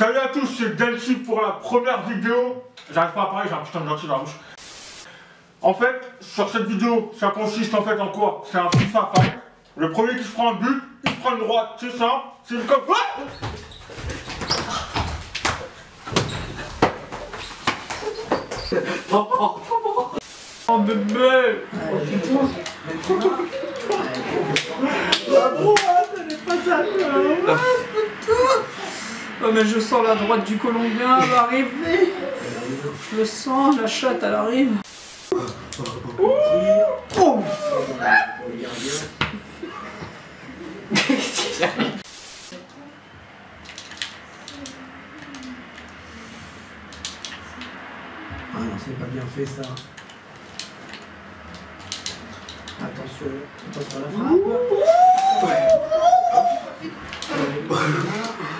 Salut à tous, c'est Delcy pour la première vidéo. J'arrive pas à parler, j'ai un putain de gentil dans la bouche. En fait, sur cette vidéo, ça consiste en fait en quoi? C'est un FIFA fight. Le premier qui se prend un but, il se prend une droite, c'est ça? C'est une comme... Ah Oh bébé Oh mais je sens la droite du Colombien elle va arriver. Je le sens, la chatte elle arrive. Oh. Ah non, c'est pas bien fait ça. Attention, attention à la frappe.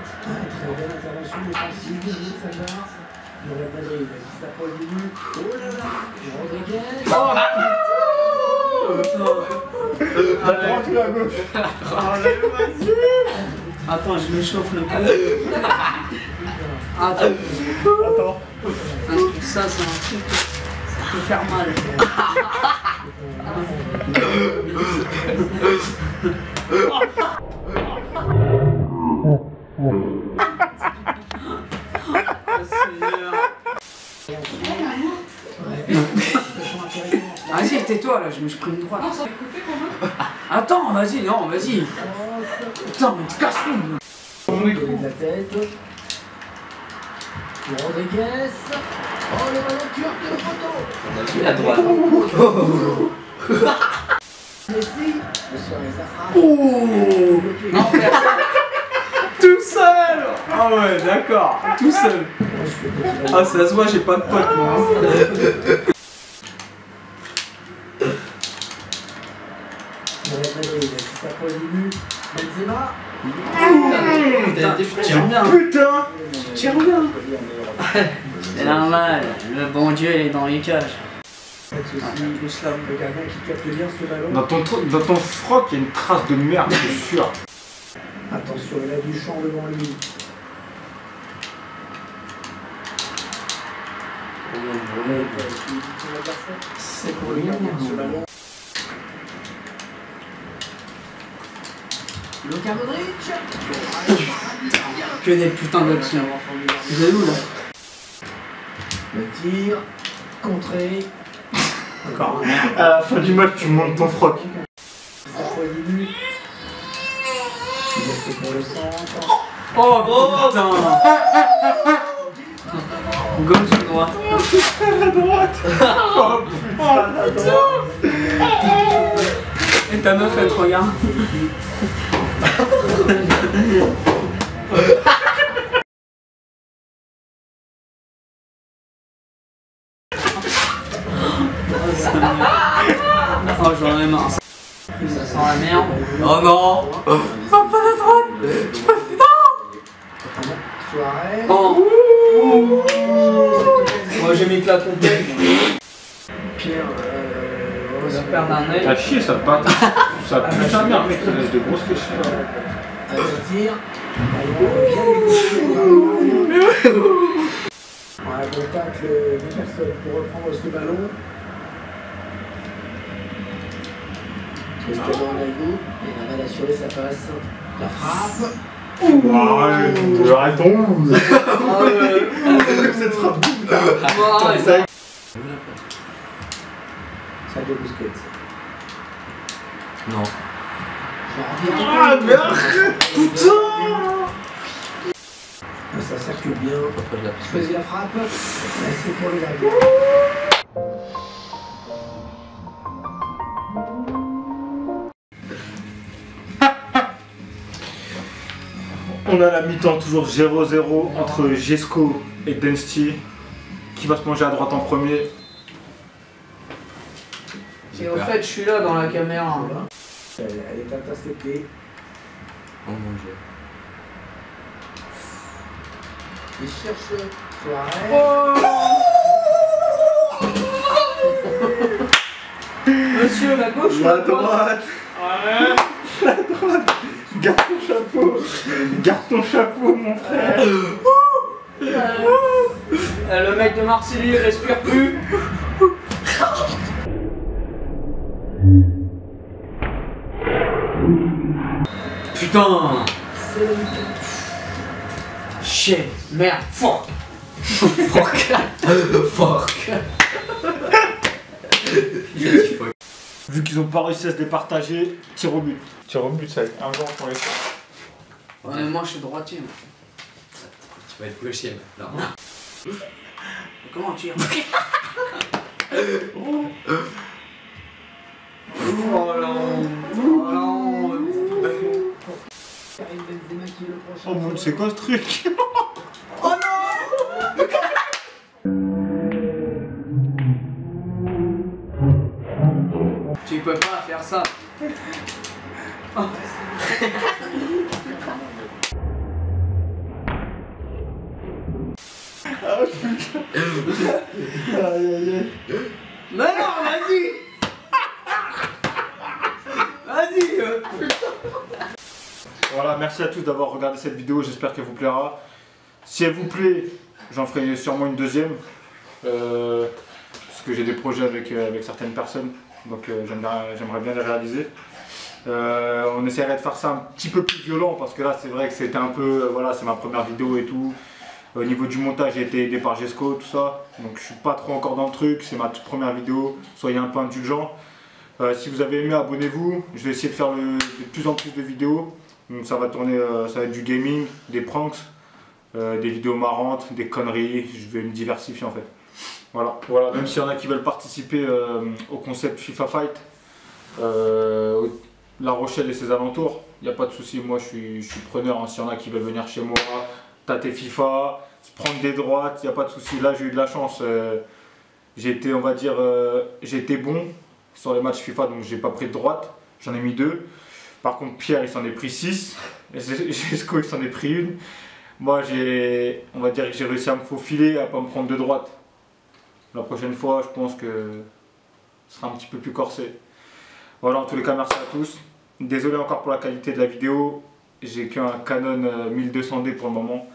Ah, très belle intervention défensive de Salvars. Le Real Madrid qui s'approche du but. Oh là là Rodriguez. Droite ou la gauche Attends, je m'échauffe le coup. Attends, Attends. truc, ça c'est un truc, ça peut faire mal. Ah, Tais-toi là, je me suis pris une droite. Attends, vas-y, non, vas-y. Attends, mais tu casses tout. Donner de la tête. Rodriguez. Oh le ballon qui heurte le poteau. à droite. Messi. Le soirée sa frappe. Oh Non, Tout seul Ah ouais, d'accord, tout seul. Ah, ça se voit, j'ai pas de pote, moi. hein. Le Real Madrid qui s'approche du but. Benzema. Putain, Tiens bien. Putain Tiens bien. C'est normal, le bon Dieu, il est dans les cages. Pas de soucis. Le slam. Le gardien qui capte bien ce ballon. dans ton, dans ton froc, il y a une trace de merde, c'est sûr. Attention, il a du champ devant lui. C'est pour le gardien ce ballon. Luka Modric Que des putains d'actions. Vous êtes où là Le tir, contré. Encore. À la fin du match, tu montes ton froc. But. Il est pour le centre. Oh putain Gauche ou droite Oh putain Et ta meuf elle te regarde Oh j'en ai marre. Ça sent la merde. Oh non Soirée. Oh Moi j'ai mis que la complète. Pierre. Euh, perdre un œil. T'as chier, ça patte. Ça pue sa mec, ça laisse de grosses. Un contact de personne pour reprendre ce ballon. Cristiano Ronaldo, il va mal assurer sa passe. La frappe. Ouais, arrêtons Ah. Cette frappe Ah, Ça y est. Sergio Busquets. Non. Ah, mais arrête Putain Ça circule bien. Je Choisis la frappe. C'est pour le On a la mi-temps toujours 0-0 entre Jesco et Densty. Qui va se manger à droite en premier Et en fait, je suis là dans la caméra. Elle, elle est interceptée. Oh mon dieu. Il cherche Suarez. Monsieur, la gauche ou La la droite droite La droite Garde ton chapeau Garde ton chapeau, mon frère Euh, Le mec de Marseille, il respire plus. Putain. Shit, merde, fuck Fuck. Fuck. Vu qu'ils ont pas réussi à se départager, tir au but. Tir au but, ça un jour pour les Ouais, moi je suis droitier. moi. Tu vas être gaucher maintenant. Comment on tire Oh mon dieu, c'est quoi ce truc Tu peux pas faire ça. Aïe aïe aïe. Mais non, vas-y Voilà, merci à tous d'avoir regardé cette vidéo, j'espère qu'elle vous plaira. Si elle vous plaît, j'en ferai sûrement une deuxième. euh, parce que j'ai des projets avec, euh, avec certaines personnes, donc euh, j'aimerais bien les réaliser. On essaierait de faire ça un petit peu plus violent parce que là c'est vrai que c'était un peu, voilà c'est ma première vidéo et tout. Au niveau du montage j'ai été aidé par Jesco, tout ça. Donc je suis pas trop encore dans le truc, c'est ma toute première vidéo, soyez un peu indulgents. Euh, si vous avez aimé, abonnez-vous. Je vais essayer de faire de plus en plus de vidéos. Ça va tourner, euh, ça va être du gaming, des pranks, euh, des vidéos marrantes, des conneries. Je vais me diversifier en fait. Voilà, voilà. Même s'il y en a qui veulent participer au concept FIFA Fight, La Rochelle et ses alentours, il n'y a pas de souci. Moi, je suis, preneur. hein. S'il y en a qui veulent venir chez moi, tâter FIFA, se prendre des droites, il n'y a pas de souci. Là, j'ai eu de la chance. été, on va dire, été bon sur les matchs FIFA, donc j'ai pas pris de droite. J'en ai mis deux. Par contre, Pierre, il s'en est pris 6. Jesco, il s'en est pris une. Moi, j'ai, on va dire que j'ai réussi à me faufiler, à pas me prendre de droite. La prochaine fois, je pense que ce sera un petit peu plus corsé. Voilà, en tous les cas, merci à tous. Désolé encore pour la qualité de la vidéo. J'ai qu'un Canon euh, 1200D pour le moment.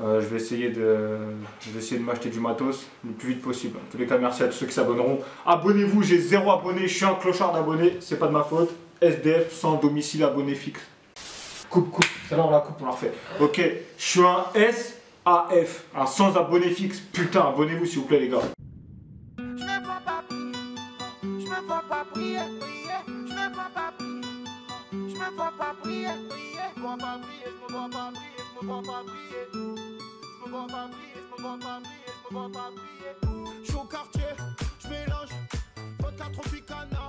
Euh, je vais essayer de, je vais essayer de m'acheter du matos le plus vite possible. Tous les cas, merci à tous ceux qui s'abonneront. Abonnez-vous, j'ai zéro abonné, je suis un clochard d'abonnés, c'est pas de ma faute. SDF sans domicile abonné fixe. Coupe, coupe, c'est là on la coupe, on la refait. Ok, je suis un SAF, un sans abonné fixe. Putain, abonnez-vous s'il vous plaît les gars. Je me vois pas prier, prier, je me vois pas prier, je me vois pas prier, je me vois pas prier, je me vois pas prier, me pas prier, je pas vois pas. Je suis au quartier, je mélange vodka tropicana